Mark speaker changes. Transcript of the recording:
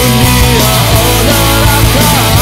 Speaker 1: 海は穏やか